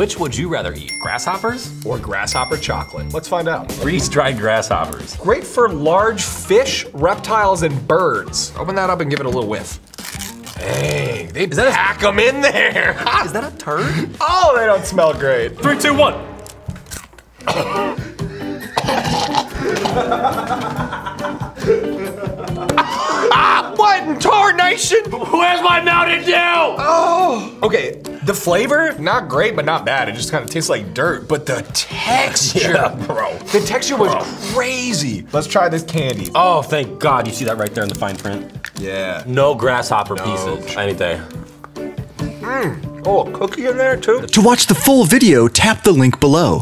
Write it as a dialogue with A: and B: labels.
A: Which would you rather eat, grasshoppers
B: Or grasshopper chocolate. Let's find out.
A: freeze-dried grasshoppers?
B: Great for large fish, reptiles, and birds. Open that up and give it a little whiff. Dang, they
A: that a-
B: pack them in there.
A: Is that a turd?
B: oh, they don't smell great.
A: Three, two, one.
B: Ah, what in tarnation?
A: Where's my Mountain Dew?
B: Oh, okay. The flavor, not great, but not bad. It just kind of tastes like dirt. But the texture,
A: Yeah, bro.
B: The texture was crazy. Let's try this candy.
A: Oh, thank God you see that right there in the fine print.
B: Yeah.
A: No grasshopper pieces. Anything. Mm.
B: Oh, a cookie in there too?
C: To watch the full video, tap the link below.